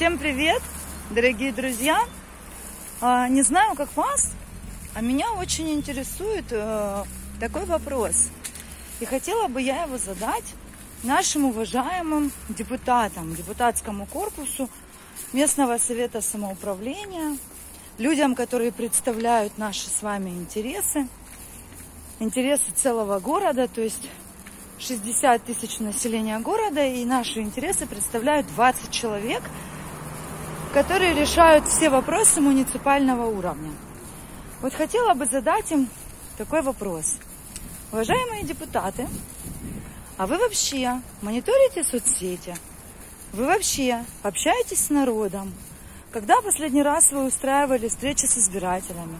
Всем привет, дорогие друзья! А, не знаю, как вас, а меня очень интересует э, такой вопрос. И хотела бы я его задать нашим уважаемым депутатам, депутатскому корпусу местного совета самоуправления, людям, которые представляют наши с вами интересы, интересы целого города, то есть 60 тысяч населения города, и наши интересы представляют 20 человек, которые решают все вопросы муниципального уровня. Вот хотела бы задать им такой вопрос. Уважаемые депутаты, а вы вообще мониторите соцсети? Вы вообще общаетесь с народом? Когда последний раз вы устраивали встречи с избирателями?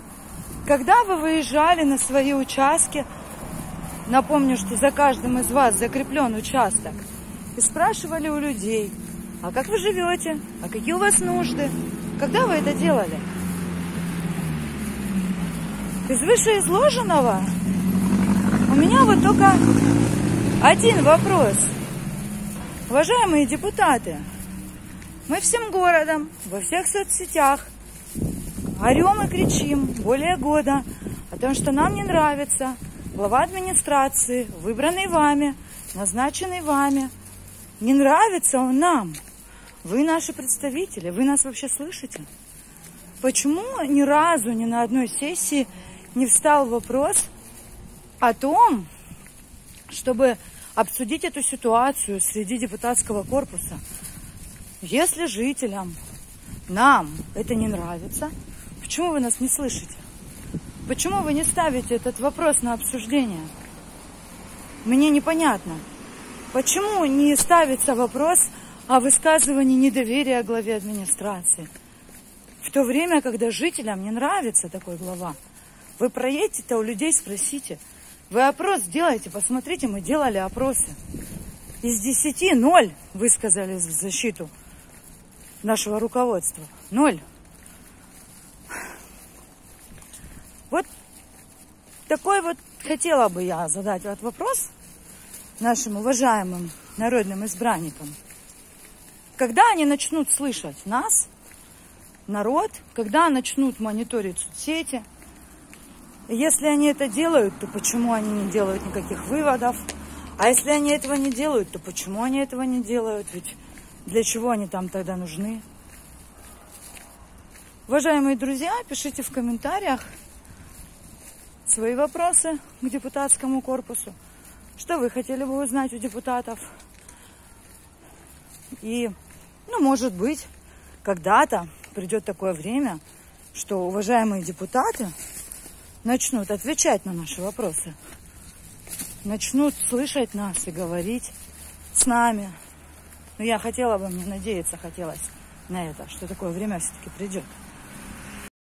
Когда вы выезжали на свои участки Напомню, что за каждым из вас закреплен участок. И спрашивали у людей, а как вы живете? А какие у вас нужды? Когда вы это делали? Из вышеизложенного у меня вот только один вопрос. Уважаемые депутаты, мы всем городом, во всех соцсетях орем и кричим более года о том, что нам не нравится глава администрации, выбранный вами, назначенный вами. Не нравится он нам. Вы наши представители, вы нас вообще слышите? Почему ни разу, ни на одной сессии не встал вопрос о том, чтобы обсудить эту ситуацию среди депутатского корпуса? Если жителям, нам это не нравится, почему вы нас не слышите? Почему вы не ставите этот вопрос на обсуждение? Мне непонятно. Почему не ставится вопрос о высказывании недоверия главе администрации? В то время, когда жителям не нравится такой глава, вы проедете-то у людей спросите. Вы опрос сделайте, посмотрите, мы делали опросы. Из десяти ноль высказали в защиту нашего руководства. Ноль. Вот такой вот хотела бы я задать вот вопрос нашим уважаемым народным избранникам. Когда они начнут слышать нас, народ, когда начнут мониторить соцсети, если они это делают, то почему они не делают никаких выводов? А если они этого не делают, то почему они этого не делают? Ведь для чего они там тогда нужны? Уважаемые друзья, пишите в комментариях, свои вопросы к депутатскому корпусу. Что вы хотели бы узнать у депутатов? И, ну, может быть, когда-то придет такое время, что уважаемые депутаты начнут отвечать на наши вопросы, начнут слышать нас и говорить с нами. Но я хотела бы, мне надеяться хотелось на это, что такое время все-таки придет.